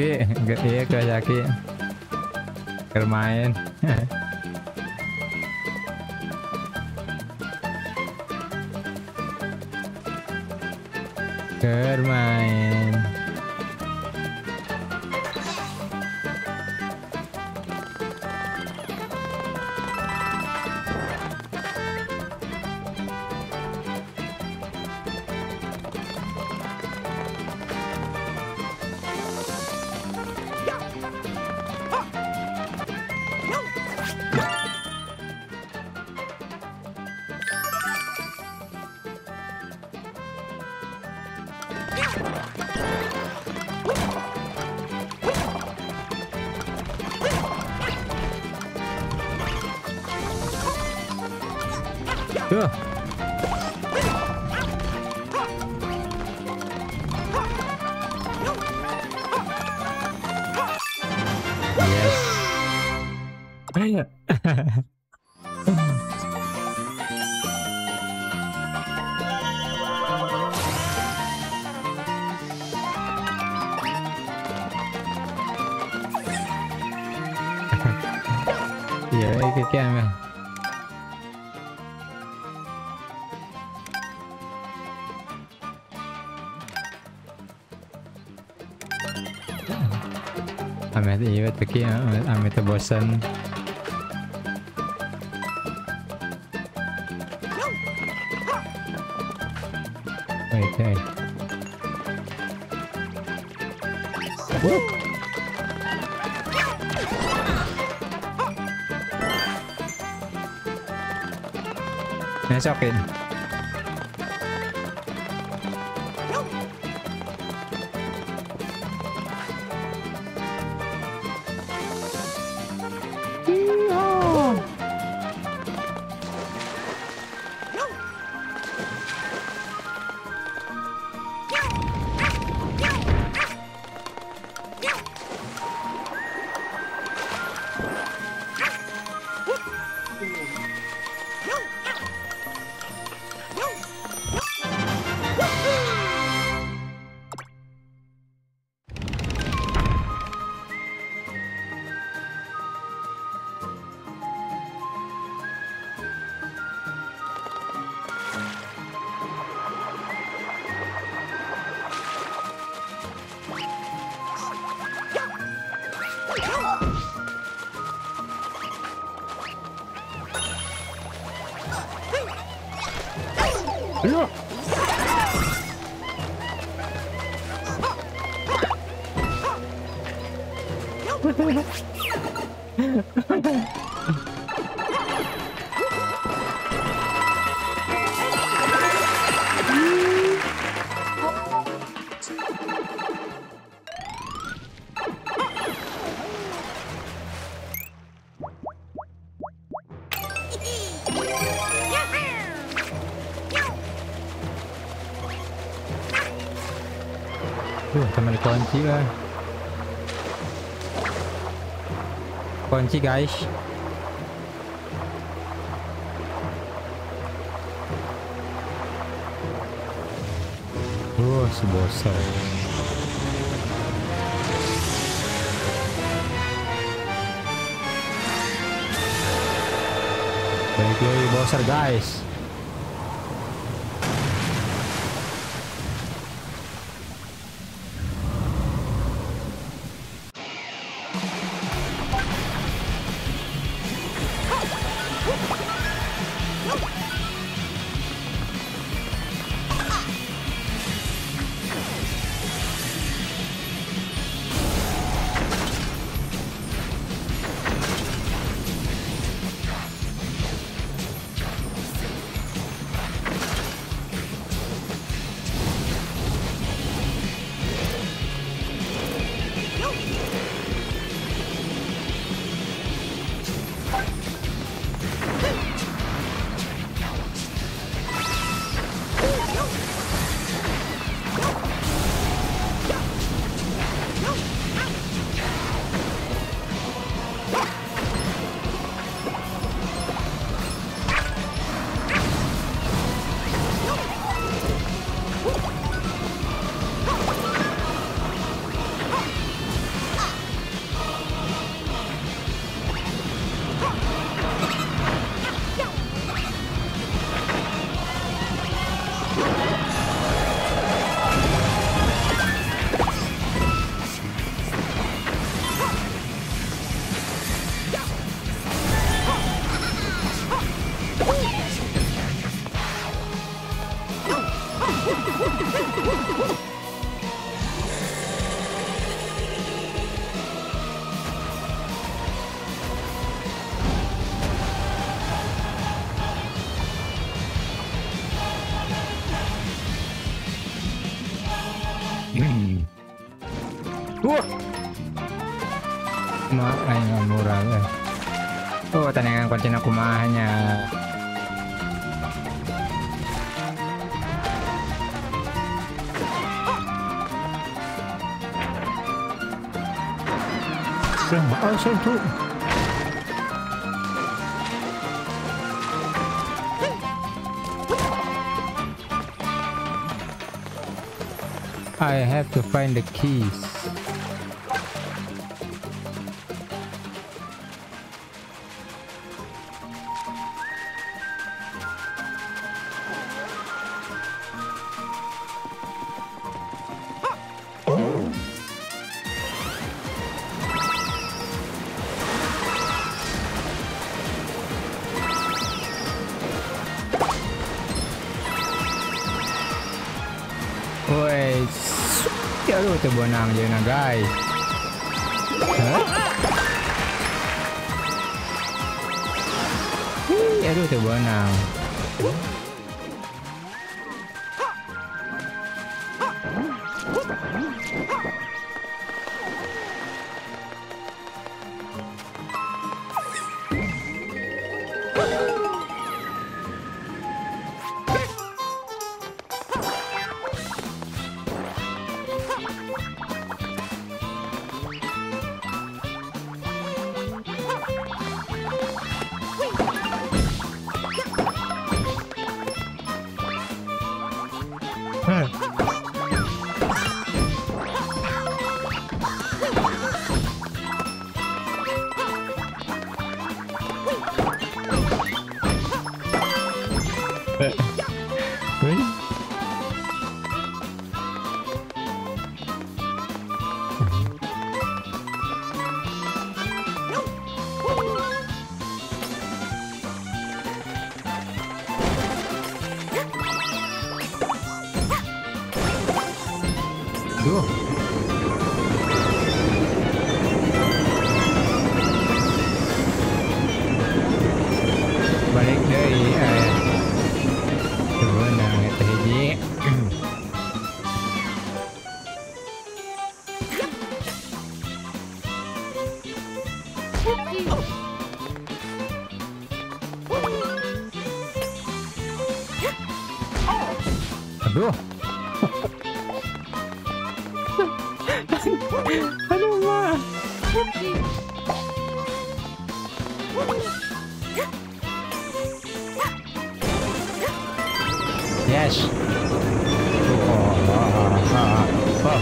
Ki, iya ke Zaki. Bermain. Bermain. nhiều ấy, cái kem này I'm at even the I'm at the person. Wait, hey. Whoop. 还是给你。de gás. Nossa, moça. Tem que mostrar gás. natin I have to find the keys. bữa nào vậy na guys. Huh? Wih, aduh tuh buanang. 嗯。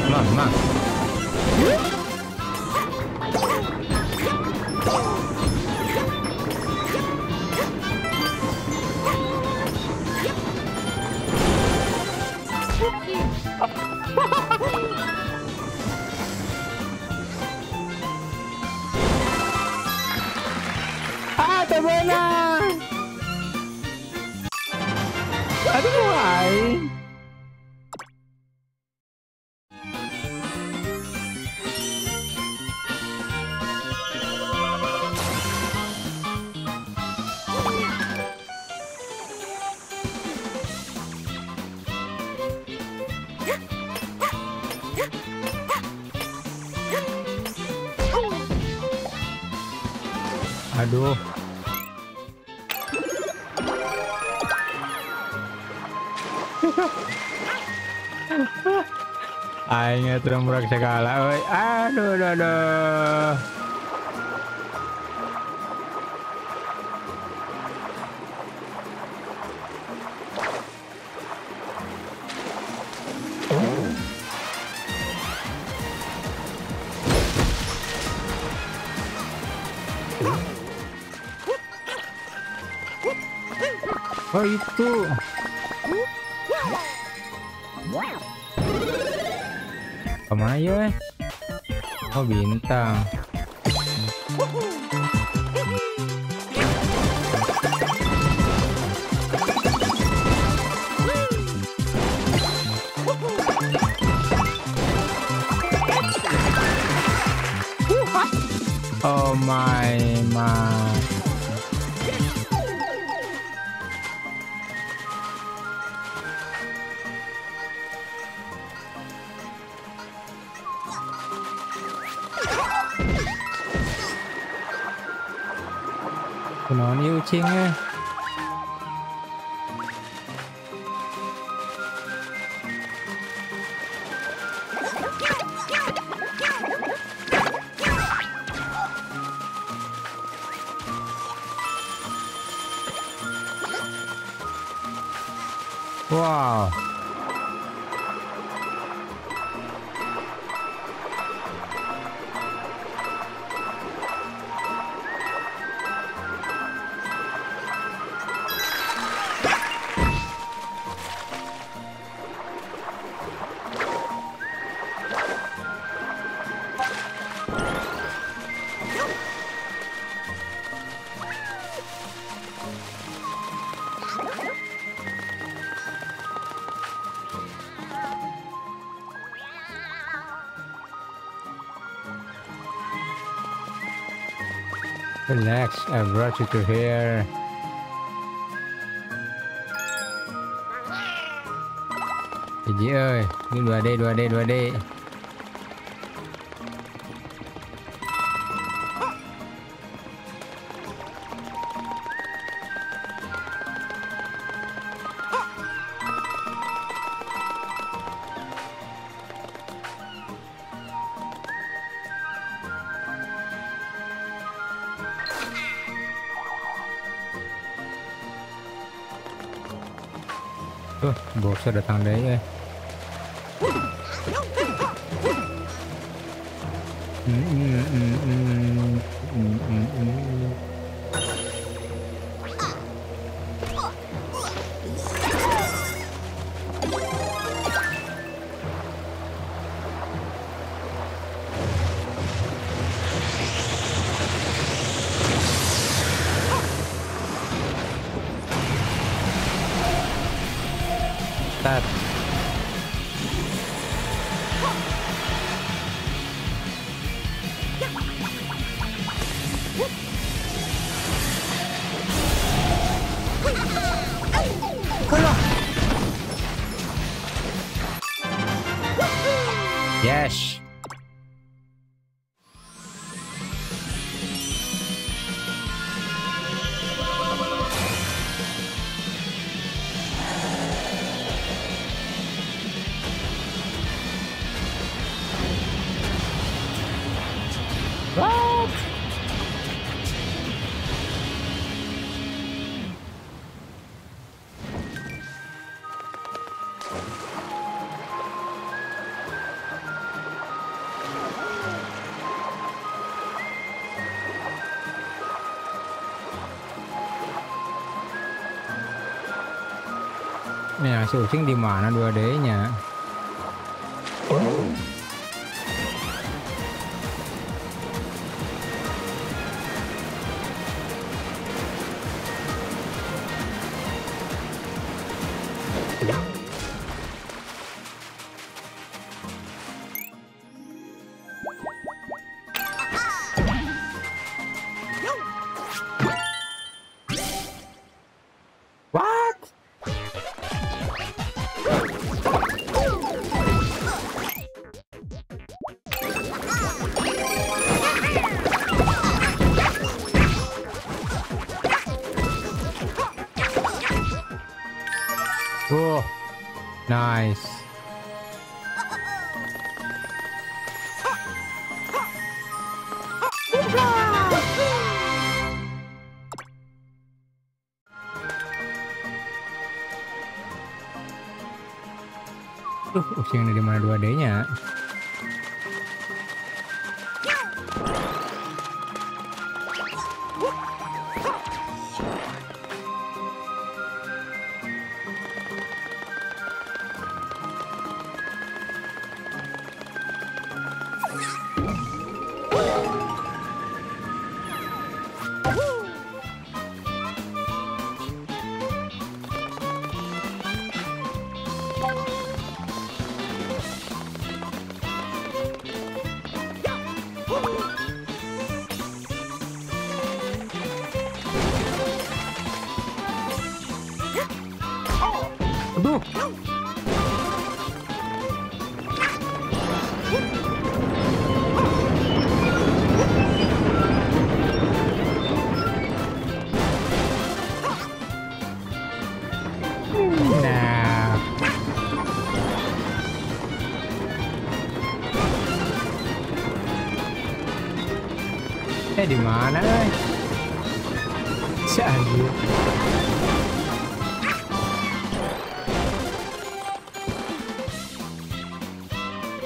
慢慢。Terumrak segala, oi. Aduh, aduh, aduh. Oh itu. Kamayo eh. Oh, bintang. Oh my my làm như chiên á. Relax, I brought you to here. Chị ơi, đi đùa đi, đùa đi, đùa đi. cho được thằng đấy đây Mm-mm-mm-mm. Ừ, ừ, ừ, nè là sự chính đi mà nó đưa đế nhà vừa đấy nhỉ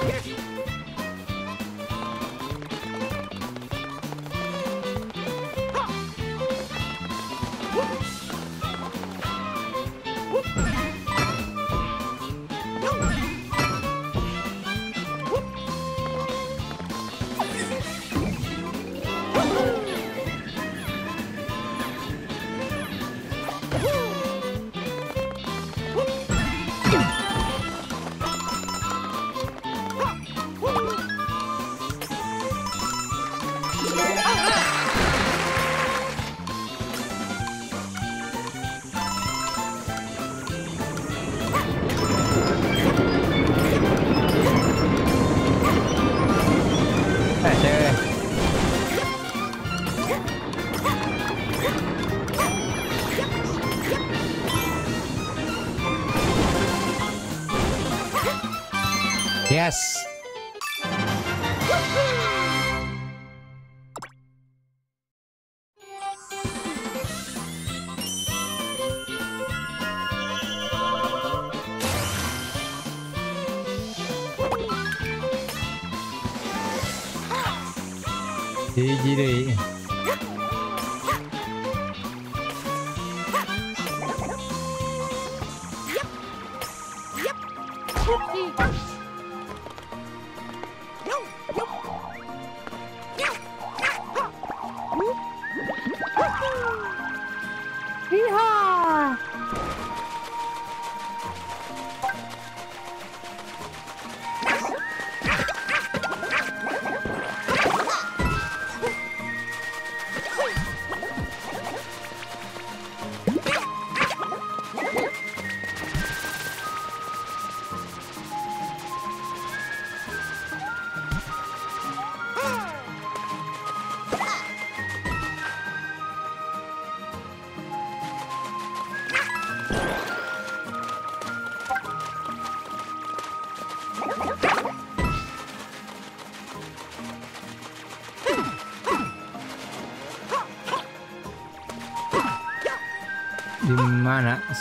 Get 第一集嘞。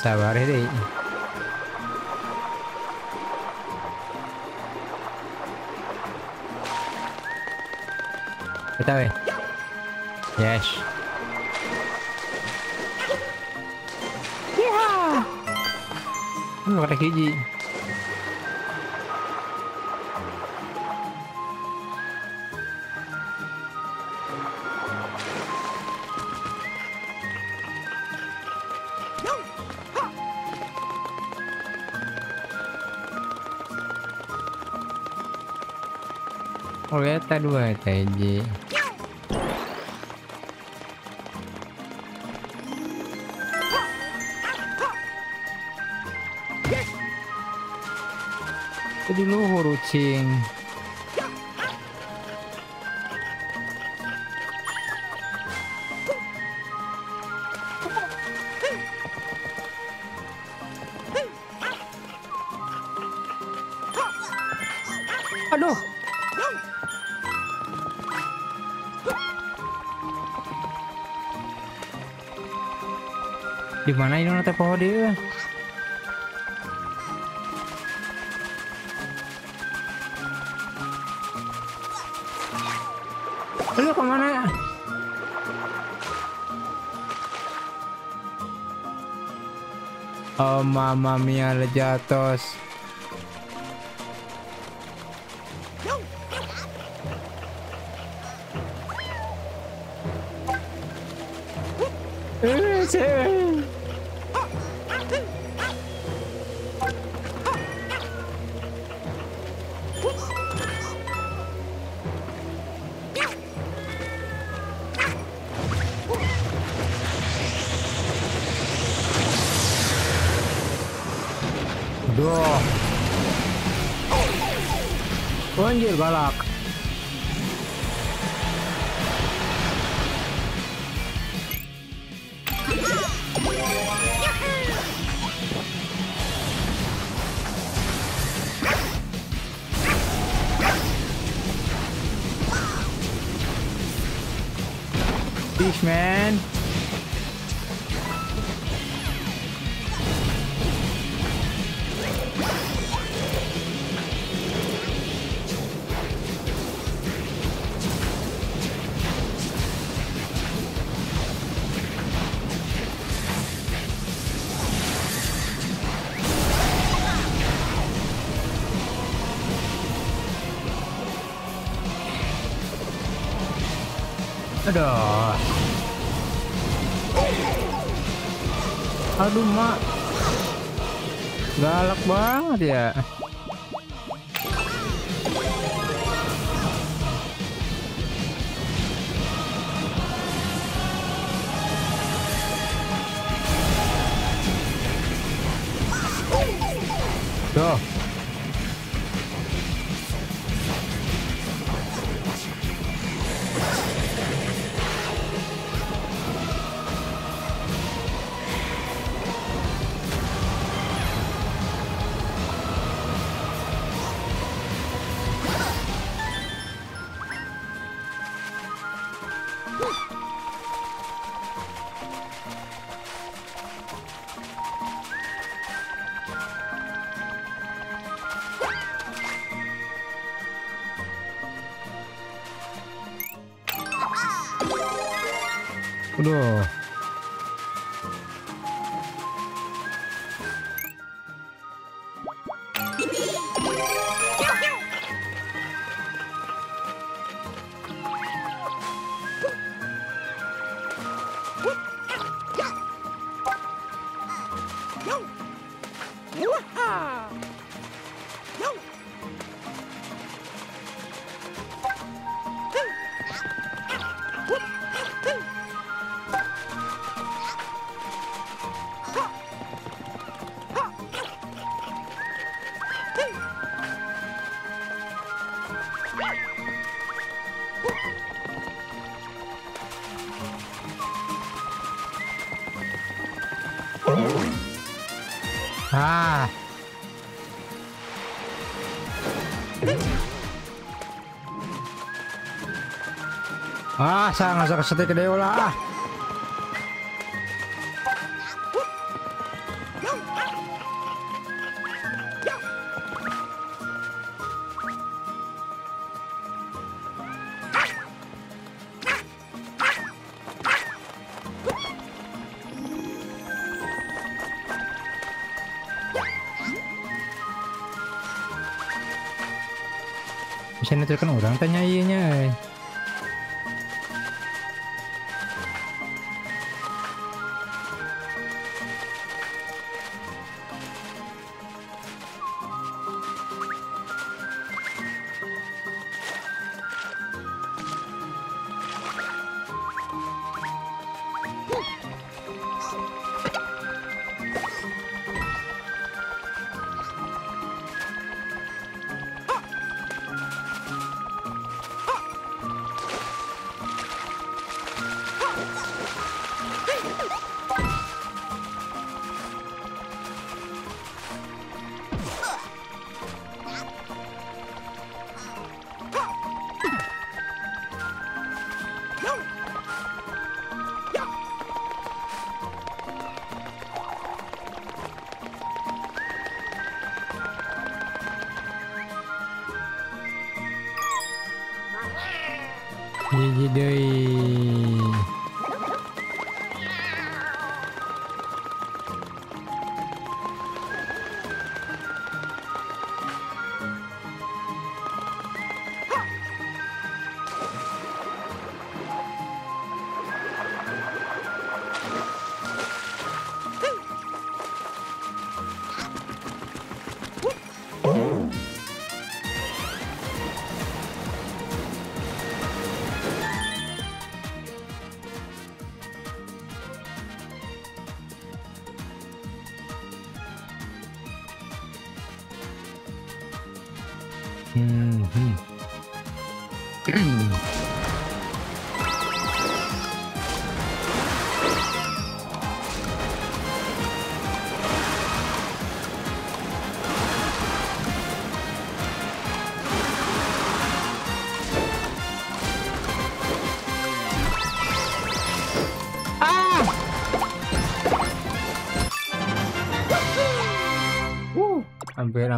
Mana? Sabar ya deh. Kita weh. Yes. Yeah. Hmm, kata hiji. Eta dua hiji. Jadi luhur ucing. Mana ini nate pohon dia? Lu ke mana? Oh mama mia lejatos. Eh, cewek. Aduh. Aduh, Mak. Galak banget ya. Oder? Sangat sangat dewa lah. Bisa netirkan orang tanya iya Gigi Doi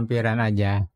hampir-hampiran aja.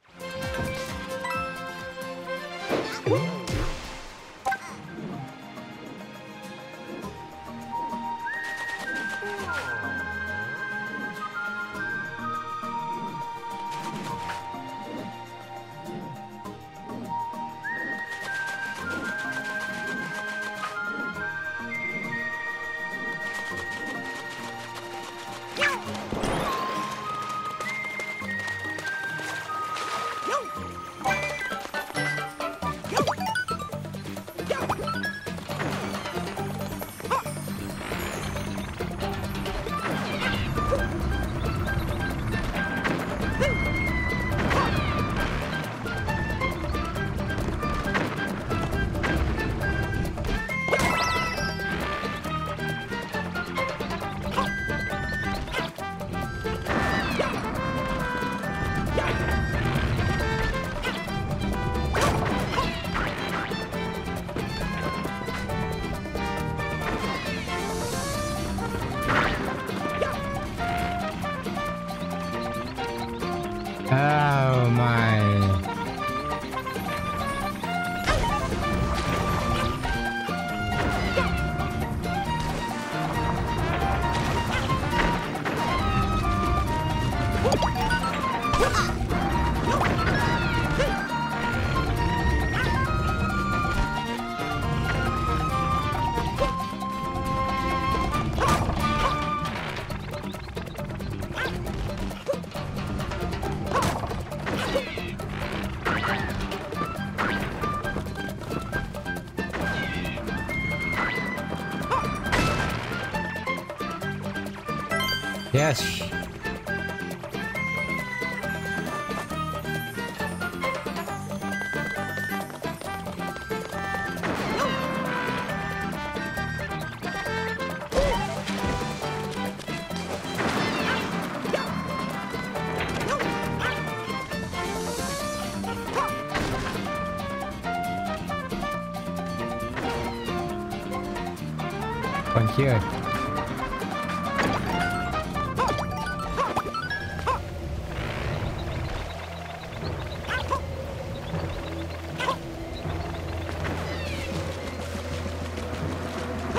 Yes.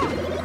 Ha!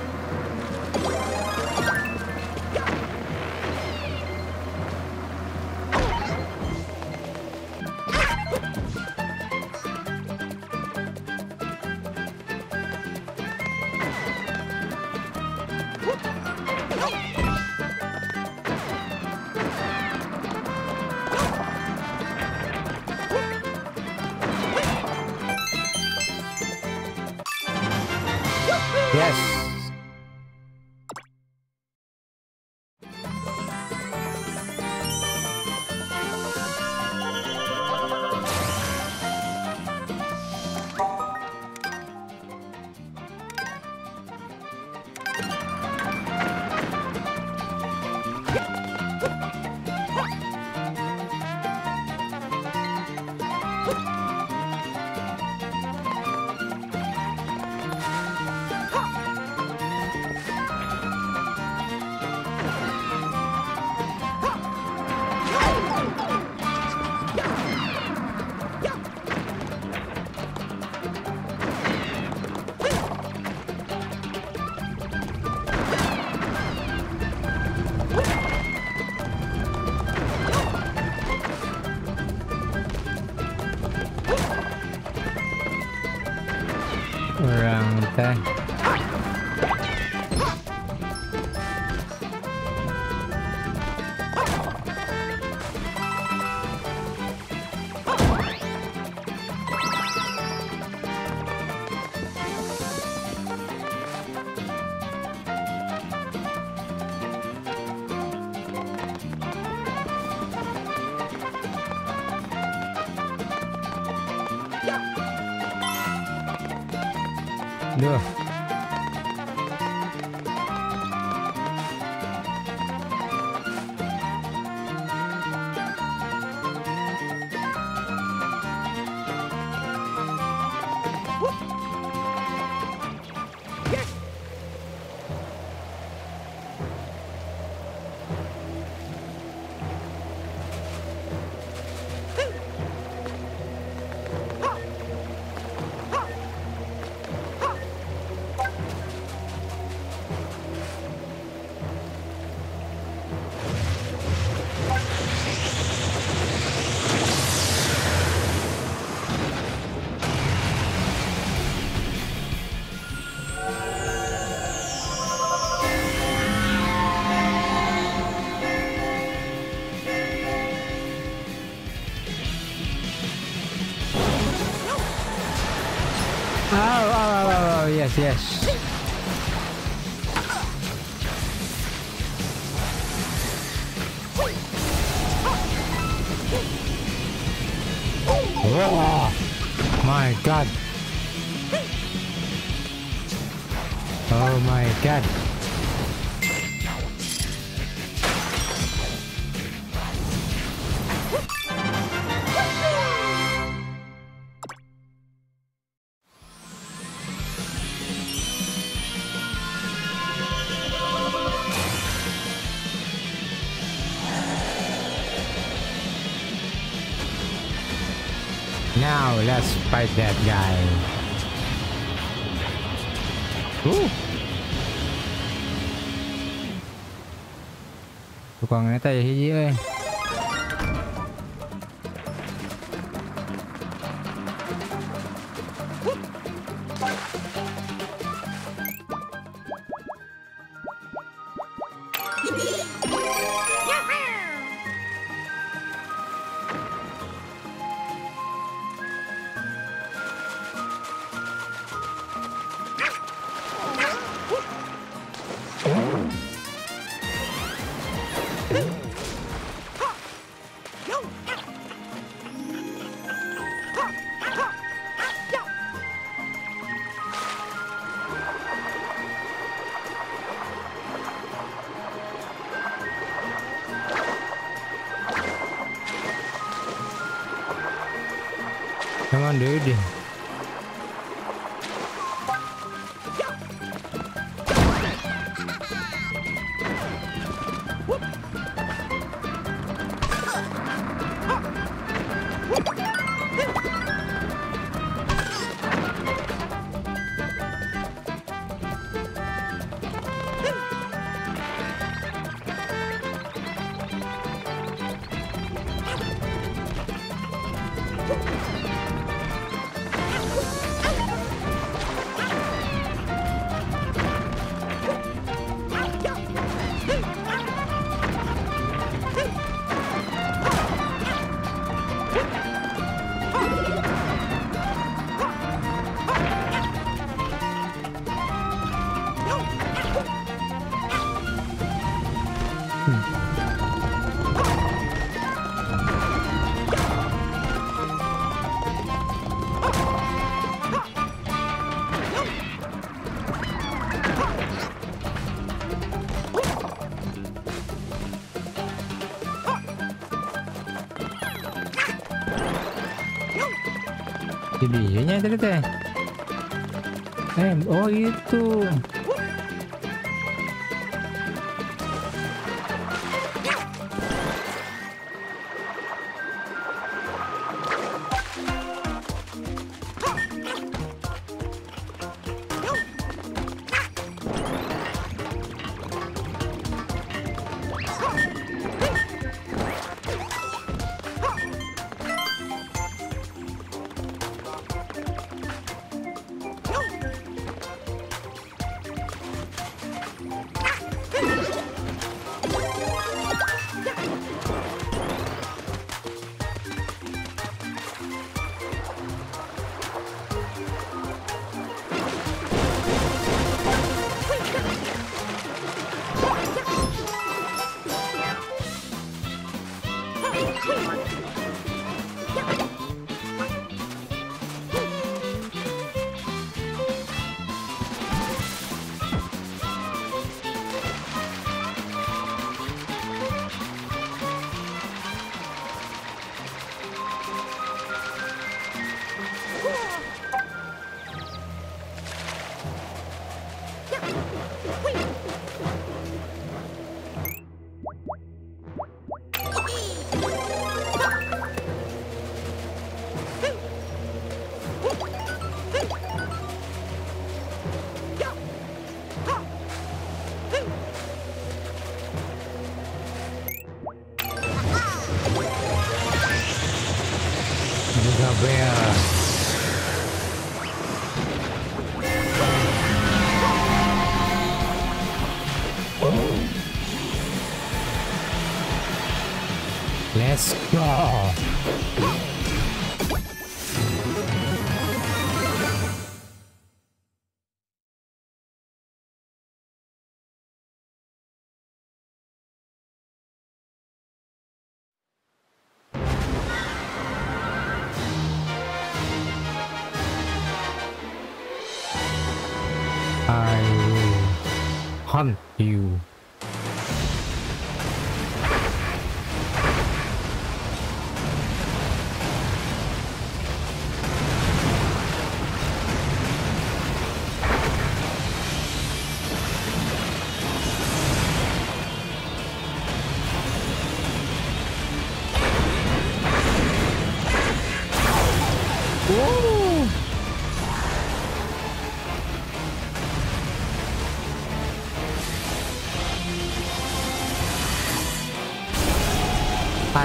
Yes, fight that guy. Cool. กูกองนี่แต่ยี่เอ้ย Jadi nya tadi teh. Eh, oh itu. I will hunt you. ไ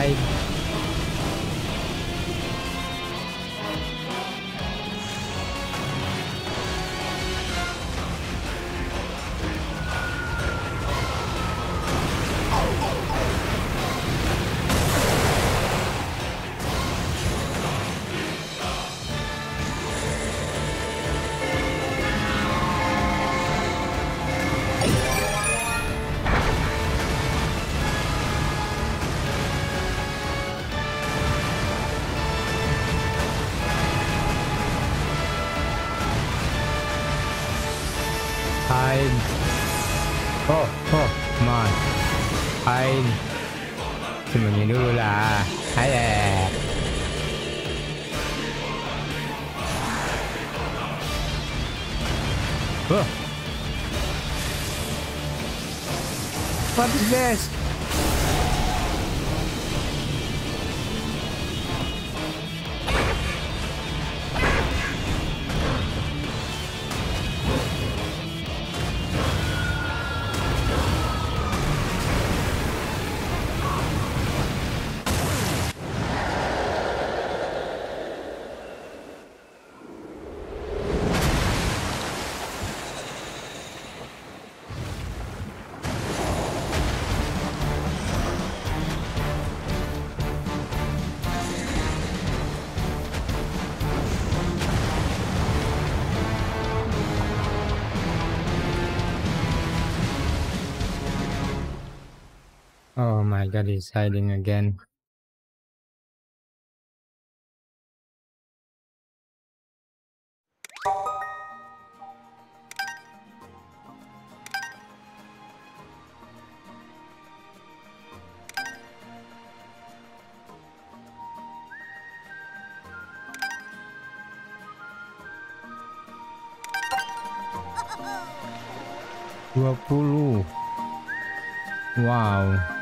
my god, he's hiding again. Dua puluh. Wow.